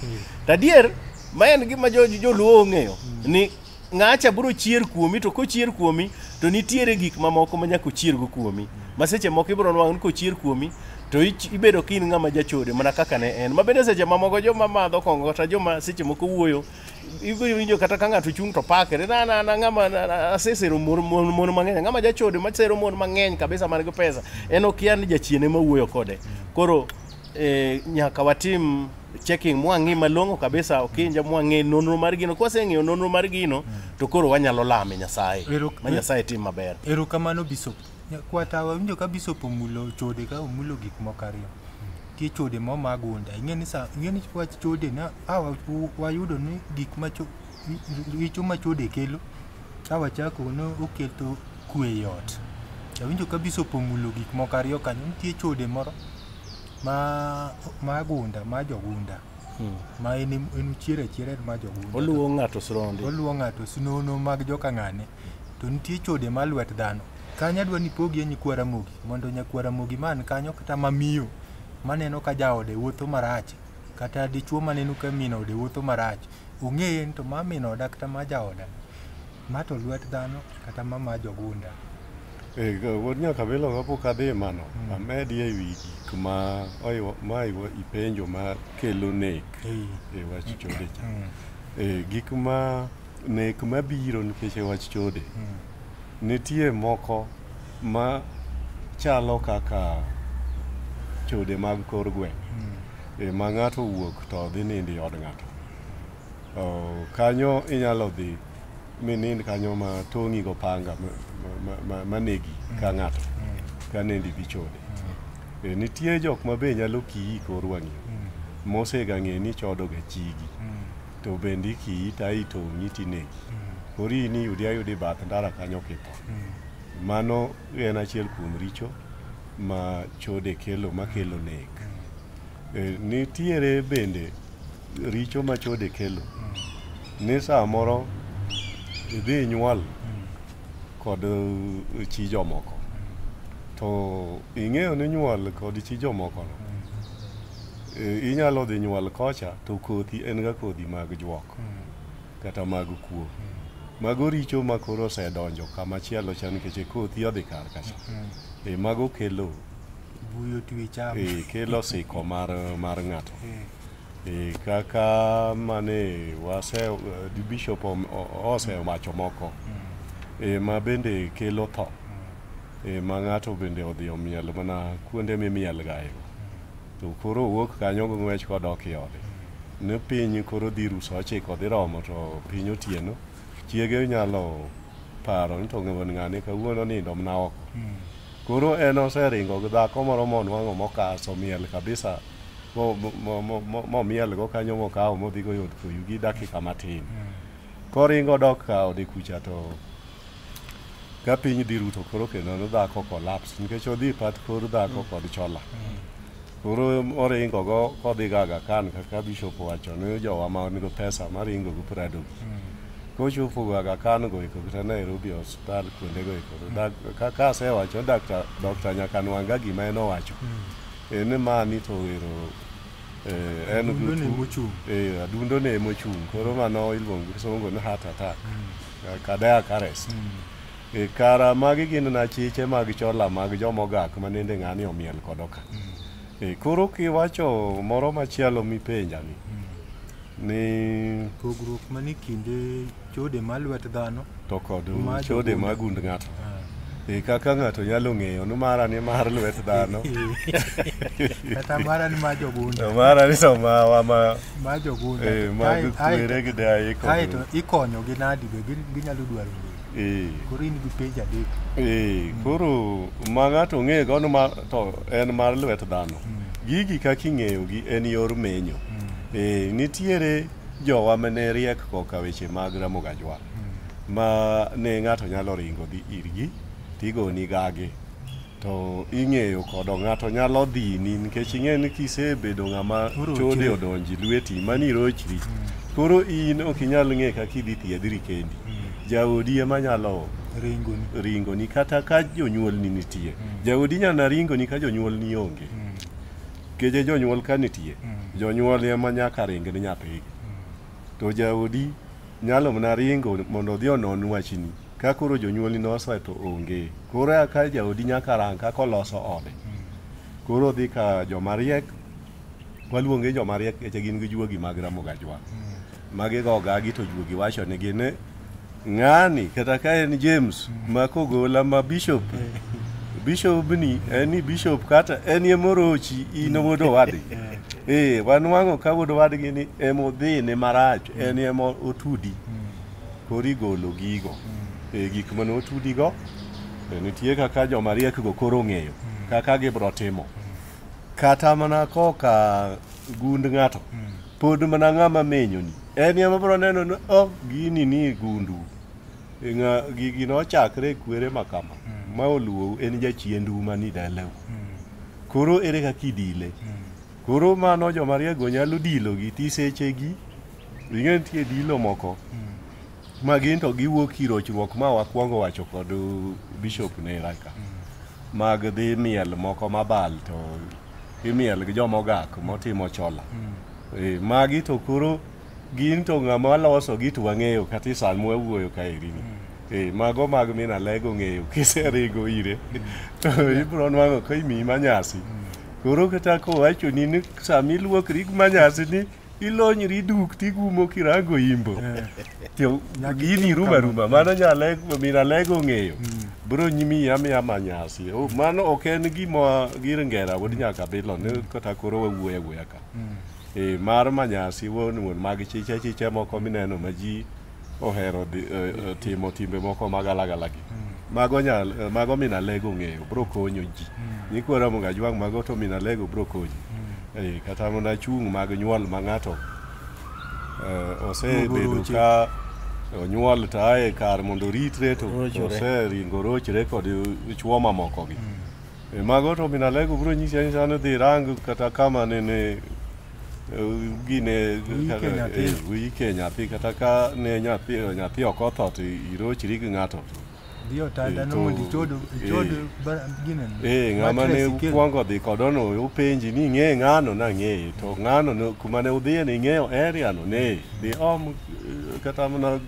to adier ma en gima jo- joluo ong'eyo ni ng'acha biro chier kuomi to kochier kuomi to nitiere gik mamoko ma nyaka ochiergo kuomi ma seche moko ibiro nwang' ni kochier kuomi to ich- ibedo ka in ng'ama jachode mana kaka ne en ma bende seche mamoko joma madho kong'o kata joma seche moko wuoyo Ibiro winjo kata ka ng'ato chung' to pakre na na na ng'ama na- na- asesero mon mon- mon mang'eny ng'ama jachode masero mon mang'eny kabisa man gi pesa en okia ni jachien ema wuoyo kode koro eh, nyaka watim checking mwang'i malong'o kabisa okinja mwang'i nonro mar gino kwaseng'eyo nonro mar gino to koro wanyalo lame nyasaye Ero- ma nyasaye tim maber Erokamano Bishop. Nyakwata winjo ka bishop omulo chode ka omulo gik moko ariyo. Tie chode mo magunda. Ing'e ni sa ing'e ni wach chode na a wa- u- wayudo ni gik ma cho- ri- richo ma chode kelo ka wachako no oketo kwe e ot. Awinjo ka bishop omulo gik moko ariyo kanyo nitie chode moro ma magunda ma jogunda Hmm. ma en en chiere chiere ma jogunda. Oluwo ng'ato sronde. Oluwo ng'ato sinono mag joka ng'ane. to nitie chode ma lwet dhano. Kanyo adwa ni ipogie nyikwa Ramogi mondo nyakwa Ramogi man kanyo kata ma miyo maneno ka jaode wuotho marach kata dichuo maneno ka min ode wuotho marach ong'eye ni to ma min oda kata ma jaoda ma to lwet dhano kata ma ma jogunda. Eh, ga- wuod nyakabelo kapok adhi e mano Mm. amedi e wi gik ma oiwa- ma iwa- ipenjo ma kelo nek Ei. e wach chode cha Mm. Eh, gik ma nek mabiro nikech e wach chode nitie moko ma chalo kaka chode mag kor gweng' e ma ng'ato wuok to dhi nindo e od ng'ato O, kanyo inyalo dhi minind kanyo ma tong'i go panga ma- ma- ma- manegi ka ng'ato ka nindi gi chode E, nitie jok ma be nyalo kiyi kor wang'i mosegang'e ni chodoga chigi to bende ikiita itong'i tinegi koro in iyudi ayudi bath ndara kanyo kitho mano en achiel kuom richo ma chode kelo makelo nek Eh, nitiere bende richo ma chode kelo ni samoro idhi inyuol kod eh, chi jomoko to ing'eyo ni nyuol kod chi jomokono Eh, inyalo dhi nyuol kocha to kodhi en ga kodhi mag juok kata mag kuo mago richo ma koro osedonjo kama chielo cha nikech e kothi odhi kar kacha e mago kelo buyo twi cham e kelo siko mar mar ng'ato e kaka mane wase eh, bishop om- o- osewacho moko e ma bende kelo tho e, ma ng'ato bende odhi omiel mana kuonde mimiel gayo to koro owuok kanyo ng'wech kodok i ode ne piny koro dhi rusa ochiko dhi romo to piny otieno chiege nyalo paro ni to ng'ewan ng'ane kawuono nindo mna oko hmm. koro en oseringo gi dhako moro monwang'o mokas omiel kabisa momielgo kanyo mokawo modhigo yot koyu gi dakika matin hmm. koringo dok ka ode kucha to ka piny dhi ruto koro kendo nodhako collapse nikech odhi pat kor dhako kod chola koro oringo go kodhi gaga kan kaka bishop wacho ni jowa ma nigo pesa maringo go prado kochopo gaga kan go iko kata Nairobi hospital kuonde go iko ka ka se wacho dakta dokta nyaka nwanga gima en owacho en ni ma ni to ero eh, en Adundo ne mochung'. eh, adundo ne mochung' koro mano iluongo gi songo ni heart attack Kadea Kares. E kara magi gin na chiche mag chola mag jomogak ma nende ng'ani omiel kodo ka. E koro kiwacho moro machielo mipenja ni. Ni Pogruok manie kinde chode ma lwet dhano to kod Ma chode jogunda. ma gund ng'ato. E kaka ng'ato nyalo ng'eyo ni mara ni mar lwet dhano. Kata mara ni ma jogunda. Mara ni to ma wa ma ma jogunda. Eh ma kwere gi da iko. Ai to ikonyo gi nadi be ginyalo dwaro ni. Eh. Koro in gi page adek. Eh koro ma ng'ato ng'e go ma to en mar lwet dhano. Mm. Gigi kaka ing'eyo gi en yor menyo. Mm. Eh nitiere jowa mane riek koka weche mag Ramogi Ajwala. Mm. ma ne ng'ato nyalo ringo dhi irgi tigoni gagi to ing'eyo kodo ng'ato nyalo dhini nikech ing'eyo ni kisebedo ng'ama chode odonji lweti mani rochri mm. koro in ok inyal ng'e kaka idhi thiedhri kendi mm. jaodi ema nyalo ringoni ringoni kata ka jonyuolni nitie mm. jaodi nyana ringoni ka jonyuolni onge keje jonyuol ka nitie jonyuol ema nyaka ringni nyathigi To jaodi nyalo mana ringo mondo odhi onon wachni. Ka koro jonyuolni nosa to onge. Koro ya ka jaodi nyaka rang kaka oloso ode. Koro odhi ka joma riek, waluonge joma riek nikech gin gi juogi mag Ramogi Ajwa. Magigoga gi to juogi wachonegi ni ng'ani kata ka en James ma kogola ma bishop bishop ni en ni bishop kata en ye morochi in wuod owadgi eh wanwang'o ka wuod owadgi ni ema odhi ne marach en ema otudi koro igolo gigo e gik mane otudigo e, nitie kaka joma riekgo koro ong'eyo kaka gibro timo kata mana koka gund ng'ato pod mana ng'ama menyoni En ema bro neno ni oh gini ni gundu. Nga gigi nochakre e kwere makama. Ma oluwo en jachiendu mani daleu. Koro ere kaka idile? Koro mano joma riego nyalo dilo gi ti seche gi. Ing'e nitie dilo moko ma gin to giwuok ir rochruok ma wakwongo wacho kod bishop ne raka mag dhi miel moko mabal to imiel gi joma ogak motimo chola Eh, magi to koro gin to ng'ama loso gi to wang'eyo kata isan mwawuoyo ka erini Eh, mago mag min alego ng'eyo kiserigo ire to ibro nwang'o ka imiyi manyasi koro kata kowachoni ni sami luokri gi manyasi ni ilonyri duk tigumo kirago imbo eh. to gini ruma ruma mano nyalego min alego ng'eyo hmm. bro nyimi yami ama nyasi oh, hmm. mano ok en gima gir ngera wod nyaka bilo ni hmm. kata koro wawuoya wuoya ka e mar manyasi won won mag chicha chicha moko mineno ma ji ohero dhi, eh, eh, timo timbe moko magalagala gi mago nya eh, mago minalego ng'eyo bro konyo ji nyikwa ramogi ajwang' mago to minalego bro konyi Eh, kata mana chung' mag nyuol ma ng'ato eh, osebedo Mogoroche. ka onyuol to ae kar mondo oritre to Rochore. oseringo rochre kod chuo mamokogi Eh, mago to minalego bro nyisi anyisa ni dhi rang kata kama nene gine wiyi ke nyathi kata ka ne nyathi nyathi ok otho to irochri gi ng'ato dhiyo tada no mondo ichod ichod gine eh ng'ama ne ukwongo dhi kodo no upenji ni ng'e ng'ano na ng'e to ng'ano kuma ne udhiye ni ng'eyo area no ne dhi om kata mana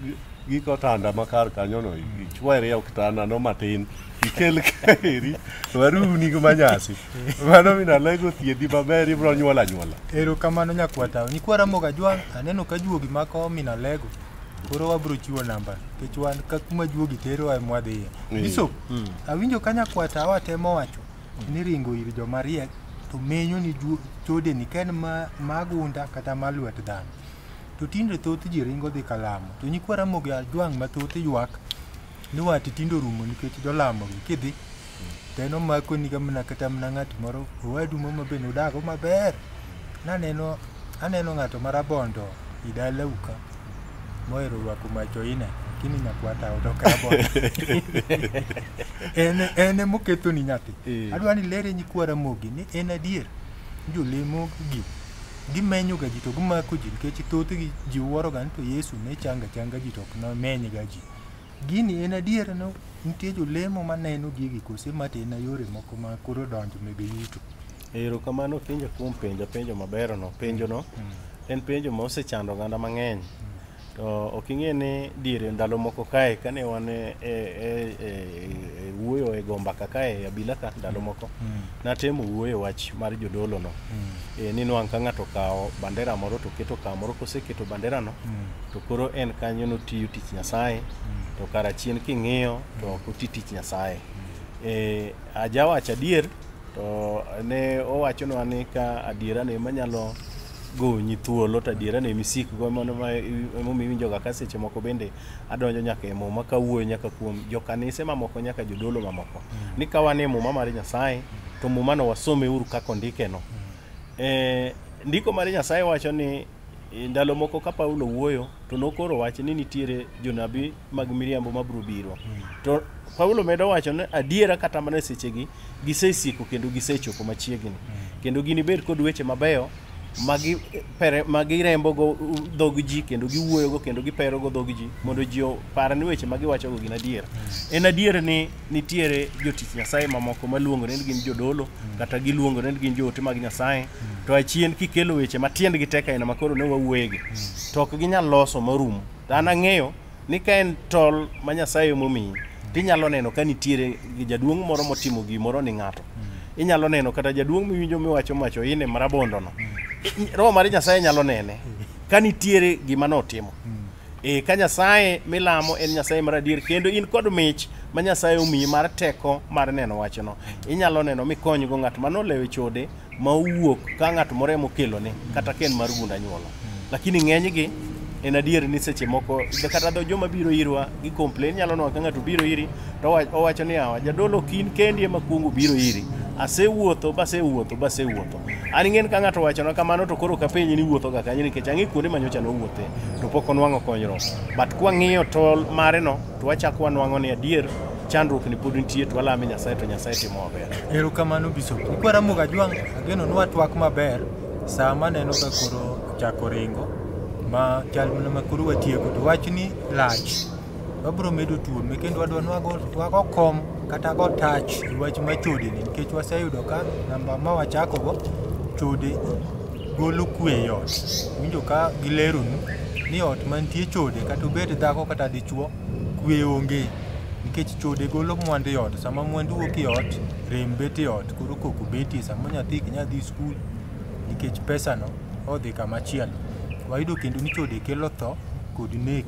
gik otanda ma kar kanyono ichwer ya kitandano matin ikel kaeri waruni gi manyasi mano minalego thiedhi maber ibro nyuol anyuola ero kamano nyakwatao nyikwa ramoga jwang' aneno ka juogi mako minalego koro wabro chiwo namba kech wan ka kuma juogi tero e mwadhiye Mm. biso Mm. awinjo ka nyakwata awatemo wacho ni ringo ir jomariek to menyo ni ju- chodeni ka en ma- magunda kata ma lwet dhano to tinde thoth ji ringo dhi kalamo to nyikwa ramogi ajwang' mathoth ywak ni wati tinde orumo nikech jolamogi kidhi to en omakoni ka mana kata mana ng'at moro owadu moro mabende udago maber naneno aneno ng'ato ma rabondo i dalau ka mohero rwako macho ine lakini nyakwata odok rabondo en en emokethoni nyathi Eh. adwa ni lere nyikwa ramogi ni en adier jolemo gi gimenyo ga ji to gimako ji nikech thothgi ji wuoroga ni to yesu ne changa changa ji to ok nomeny ga ji gini en adier no nitie jolemo maneno gigi kose mate en yore moko ma koro donjo mege yuto erokamano penja kuom penjo penjo maberono penjono en penjo ma osechando oganda mang'eny To ok ing'e ni diere ndalo moko kae kane wan e, e, e, e, e wuoyo e gombaka kae e abila ka ndalo moko mm. natemo wuoyo e wach mar jodolo no mm. e, ni nwang' ka ng'ato kawo bandera moro to keto ka moro koseketo bandera no mm. to koro en kanyo notiyo tich Nyasaye mm. to kara chien king'iyo to mm. ok oti tich Nyasaye mm. e, ajawacho adier to ne owachonwa ni ka adiera ne manyalo gonyi thuolo to adiera ne misikgo mano ma emomiyo iwinjoga ka seche moko bende adonjo nyaka e muma kawuoyo nyaka kuom jokanise mamoko nyaka jodolo mamoko ni ka wan e muma mar nyasaye to mumano wasomeuru kaka ondikeno Eh, ndiko mar nyasaye wacho ni eh, ndalo moko ka paulo wuoyo to nokoro wach ni nitiere jonabi mag miriambo ma biro biro to paulo medo wacho ni adiera kata mana e sechegi gisesiko kendo gisechopo machiegni kendo ginibed kod weche mabeyo ma gi- pere- ma girembogo u- dhog ji kendo giwuoyogo kendo giperogo dhog ji mondo ji opar ni weche ma giwachogo gin adier en adier ni nitiere jotich Nyasaye mamoko maluongore ni gin jodolo kata giluongore ni gin joote mag Nyasaye to achien kikelo weche ma tiendgi tek aina ma koro ne wawuoyegi to ok ginyal loso marumo to an ang'eyo ni ka en tol ma Nyasaye momiyi tinyalo neno ka nitiere jaduong' moro motimo gimoro ni ng'ato inyalo neno kata jaduong' miwinjo miwacho macho ine marabondono roho mar Nyasaye nyalo nene ka nitiere gima notimo Ee, ka Nyasaye milamo en Nyasaye mar adier kendo in kod mich ma Nyasaye omiyi mar teko mar neno wachno, inyalo neno mikonygo ng'at ma nolewe chode ma owuok ka ng'at moro ema okelone kata ka en mar gund anyuola. Lakini ng'enygi en adier ni seche moko kata dho joma biro irwa gi complain nyalo neno ka ng'ato biro iri to owa- owacho ni awa jadolo ok in kendi ema kuongo biro iri asewuotho basewuotho basewuotho An ing'en ka ng'ato wachona kamano to koro kapenji ni wuothoga kanye nikech ang'e kuonde ma nyocha nowuothe to pok onwang'o konyruok. But kwang'iyo tol mare no to wachako wanwang'o ni adier chandruok ni pod nitie to walame Nyasaye to Nyasaye timo maber. Erokamano Bishop. Ikwara Muga Jwang', ageno nwa twak maber sama neno ka koro chako ringo ma chal mana ma koro watieko to wachni lach. wabiro medo tuome kendo wadwa ni wago kom kata go tach e wach ma chodeni nikech waseyudo ka namba ma wachakogo chode golo kwe e ot winjo ka gileronu ni ot mantie chode kata obed dhako kata dichuo kwe onge nikech chode golo mwandu e ot sama mwandu wuok e ot rem bet e ot koro koko betie sama nyathi ok nyadhi skul nikech pesano odhi kamachielo wayudo kendo ni chode kelo tho kod nek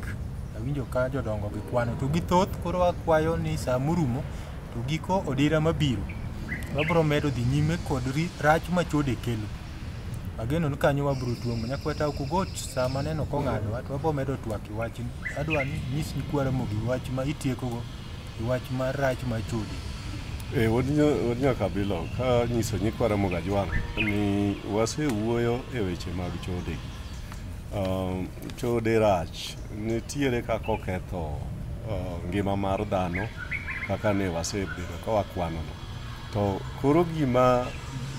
Awinjo ka jodongo gi kwano to gi thoth koro akwayo ni saa morumo to giko odira mabiro wabro medo dhi nyime kod ri- rach ma chode kelo. Ageno ni kanyo wabro tuomo nyakweta ok ugoch saa maneno kong'adwa to wabro medo twak i wach ni. Adwa ni nyis ni kwara mogi i wach ma itiekogo i wach mar rach ma chode. E, wuod nyo- wuod nyakabilo ka nyiso nyikwa ramoga jwang' ni wasewuoyo e weche mag chode um, Chode rach nitiere kaka oketho uh, ngima mar dhano kaka ne wasebedo ka wakwanono to koro gima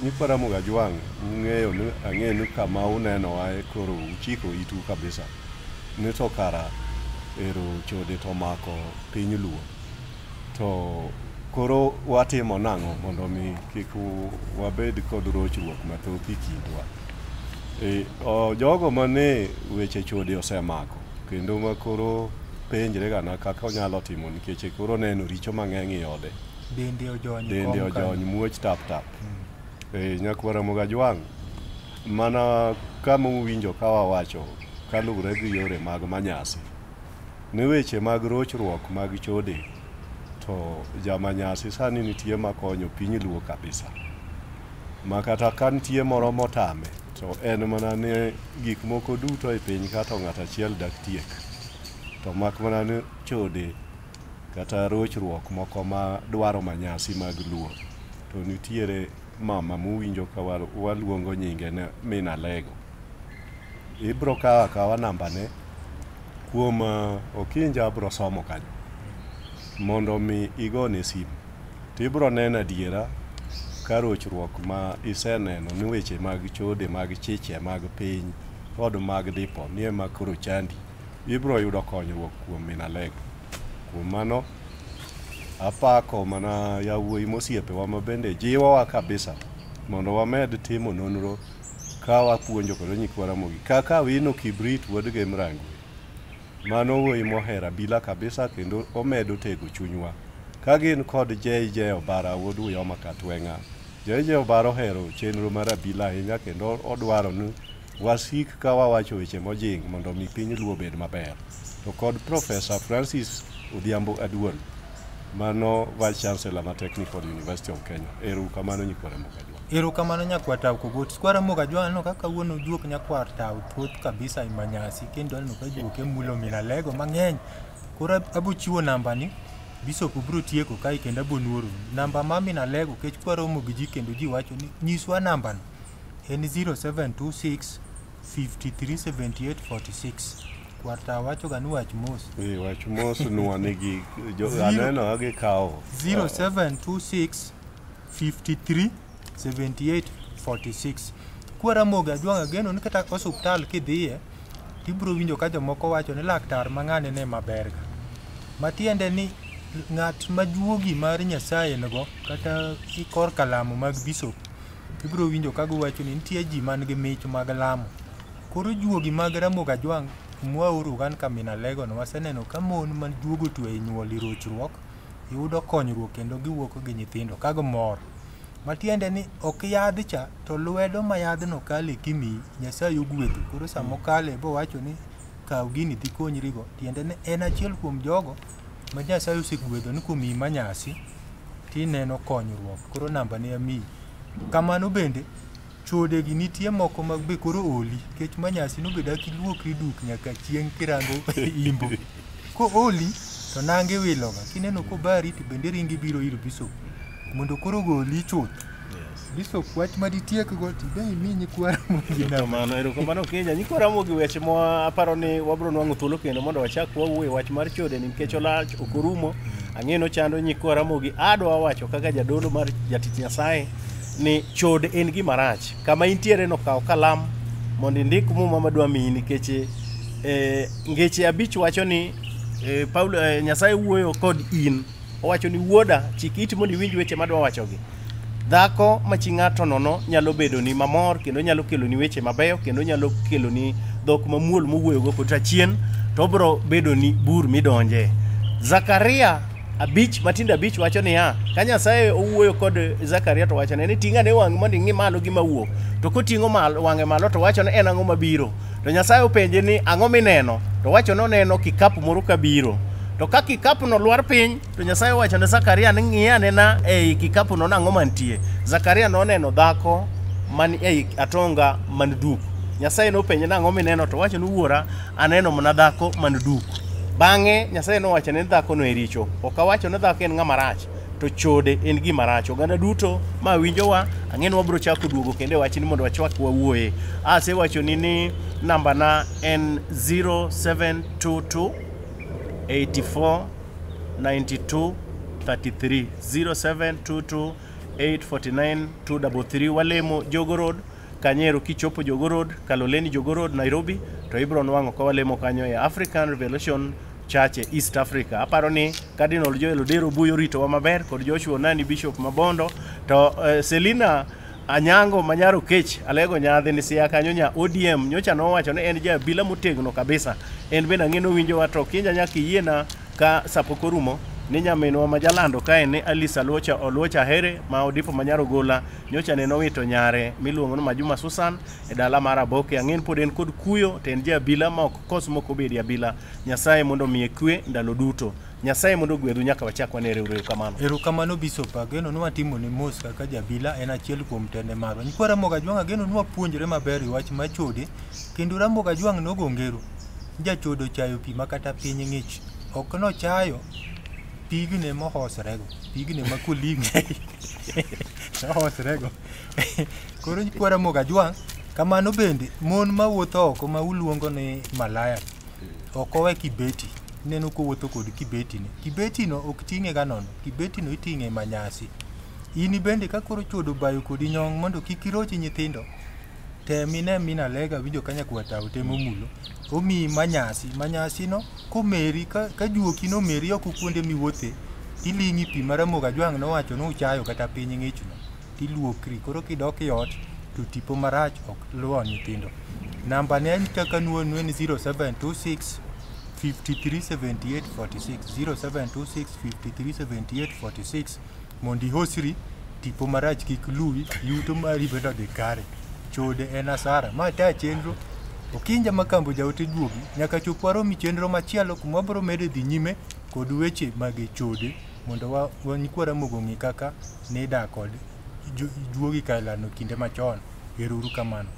nyikwa Ramogi Ajwang' ung'eyo ni ang'eyo ni kama unenowae koro uchiko itu kabisa ni to kara ero chode to omako piny luo To koro watimo nang'o mondo mi kik u- wabed kod rochruok mathoth e kindwa? E, o, jogo mane weche chode osemako kendo ma koro penjre gana kaka onyalo timo nikech koro neno richo mang'eny e ode Dende ojony. dende kom ka- ojony muoch tap tap e, nyakwara mogajwang' mana kama uwinjo ka wawacho kaluwore gi yore mag manyasi Ne weche mag rochruok mag chode to jamanyasi sani nitie makonyo piny luo kabisa ma kata ka nitie moro motame to en mana ni gik moko duto e piny ka to ng'ato achiel dak tiek to mak mana ni chode kata rochruok moko ma dwaro manyasi mag luo to nitiere mama muwinjo ka waluongo nyinge ni Min Alego ibro kawo akawa nambane kuom uh, okinja abro somo kanyo mondo mi igone simu to ibro neno adiera ka rochruok ma iseneno ni weche mag chode mag chiche mag piny kod mag dipo nie ma koro chandi ibro yudo konyruok kuom minalego kuom mano apako mana yawuoyi mosiepewa ma bende jiwowa kabisa mondo wamed timo nonro Ka wapuonjo kod nyikwa Ramogi kaka wino kibrit wuod Gemrango. Mano wuoyi mohero abila kabisa kendo omedo tego chunywa. Ka gin kod JJ Obara wuod Uyoma Katweng'a. JJ Obara ohero chenro mar abila ahinya kendo odwaro ni wasik ka wawacho weche mojing mondo mi piny Luo obed maber. To kod Professor Francis Odhiambo Aduol mano Vice Chancellor ma Technical University of Kenya. Ero kamano nyikwa Ramogi. Erokamano nyakwar Tau Kogot. Skwara moga jua aneno kaka wuono juok nyakwar Tau thoth kabisa e manyasi kendo aneno ka juok e mulo minalego mang'eny. Koro abo chiwo namba ni Bishop bro tieko kae kendo abo nuoro. Namba ma minalego kech kwaromo gi ji kendo ji wacho ni nyiswa namba no. En 0726 537846. Kwar Tau wacho ga ni wach mos. Eh, wach mos nwa nigi jo- Zero. aneno ka gikawo 0726 53 78 46 kuo Ramogi Ajwang' ageno ni kata osuptal kidhiye tibiro winjo ka jomoko wacho ni laktar mang'ane ne maberga matiende ni ng'at majuogi mar Nyasaye nigo kata ikor kalamo mag bishop ibiro winjo ka giwacho ni nitie ji man gi mich mag lamo koro juogi mag Ramogi Ajwang' mwauru gan ka minalego no waseneno ka mon majuogo tueyo nyuol irochruok yudo konyruok kendo giwuok gi nyithindo ka gimor matiende ni ok yadh cha to lwedo ma yadhno kale kimiyi nyasaye ogwedhu koro sama okale bowacho ni kaw gini dhi konyrigo tiende ni en achiel kuom jogo ma nyasaye osegwedho ni komiyi manyasi tineno konyruok koro namba ne amiyi kamano bende Chode gi nitie moko mag be koro oli kech ma nyasi no beda kiluokri duk nyaka chieng' kirango imbo. Ko oli to nange wiloga kineno kobari to bende ringi biro ir bishop mondo koro goli chuth. Bishop wach ma ditiek go ti be imi nyikwara mogi na. Kamano erokamano Kenya nyikwa Ramogi weche ma aparo ni wabro nwang'o thuolo kendo mondo wachak wawuoye wach mar chode ni nikech olach ok orumo ang'e ni ochando nyikwa Ramogi adwa wacho kaka jadolo mar jatich Nyasaye ni chode en gima rach. Kama intiere no kaw kalam mondo indik muma madwa miyi nikech eh, ngeche abich wacho ni eh, Paulo eh, Nyasaye wuoyo kod in owacho ni wuoda chik iti mondo iwinj weche madwa wachogi. Dhako ma chi ng'ato nono nyalo bedo ni mamor kendo nyalo kelo ni weche mabeyo kendo nyalo kelo ni dhok mamuol mowuoyogo kota chien to obro bedo ni bur midonje. Zakaria abich matindo abich wacho niya ka nyasaye owuoyo kod zakaria to wachone ni ting' ane wang'i mondo ing'i malo gi mawuok to koting'o malo wang'e malo to wacho ni en ang'o mabiro to nyasaye openje ni ang'o mineno to wacho ni oneno kikapu moro kabiro to ka kikapuno lwar piny to nyasaye owacho ne zakaria ni ng'i anena ei kikapuno nang'o mantie zakaria noneno dhako man ei atonga man duk nyasaye nopenje nang'o mineno to wacho ni wuora aneno mana dhako man duk bang'e nyasaye nowacho ne dhakono e richo ok awacho ne dhako en ng'ama rach to chode en gima rach oganda duto ma winjowa ang'e ni wabiro chako duogo kendo e wachni mondo wachwak wawuoye asewachoni ni nambana en 0722 84 92 33 0722 849 233 walemo jogo road Kanyero kichopo Jogo Road, Kaloleni Jogo Road, Nairobi, to ibiro nwang'o ka walemo kanyo e African Revelation Church e East Africa. Aparo ni Cardinal Joel Odero Buyo ritowa maber kod Joshua Onani Bishop Mabondo to uh, Selina Anyango Manyaro Kech Alego Nyadhi ni siya kanyo nya ODM nyocha nowacho ni en ja bila motegno kabisa. En bende ang'e nowinjo wa to kinja nyaka iyiena ka sapoko rumo ni nyaminwa ma jalando kae ni Alice Aluocha Oluocha Here ma Odipo Manyaro Gola nyocha ne nowito nyare miluongo ni Majuma Susan e dala mar Aboke ang'en pod en kod kuyo to en jabila ma ok kos mok obedi abila Nyasaye mondo omiye kwe ndalo duto Nyasaye mondo ogwedhu nyaka wachak wane riwre kamano erokamano Bishop Ageno ni watimo ni mos kaka jabila en achiel kuom tende marwa nyikwa Ramogi Ajwang' Ageno ni wapuonjre maber e wach machode kendo Ramogi Ajwang' nogo ngero jachodo chayo pi makata piny ng'ich ok nochayo pigni mohosrego pigni ma koling'e ohosrego koro kwara mogajwang' kamano bende mon mawuotho oko ma uluongo ni malaya ok owe kibeti ineno kowuotho kod kibetine kibetino ok ting'e ga nono kibetino iting'e manyasi in bende ka koro chwodo bayo kodi nyong' mondo kik iroch nyithindo tem ine min alega winjo ka nyakuwa tawo tem omulo omiyi manyasi manyasino komeri ka, ka juoki nomeri oko kuonde miwuothe tiling'i pi ma ramogi ajwang' nowacho nuchayo kata piny ng'ichno tiluokri koro kidok e ot to tipo marach ok luwo nyithindo namba ne en kaka nuonue ni 0726 537846 0726 537846 Mondo ihosri, tipo marach kik luwi, yuto mari bende odhi kare. Chode en asara. Ma taa chenro Okinja Makambo jaote duogi nyaka chop waromi chenro machielo kuma wabiro medo dhi nyime kod weche mag chode mondo wa- wanyikwa Ramogi ong'e kaka nidaa kod ju- juogi Kailano kinde machon. Ero uru kamano.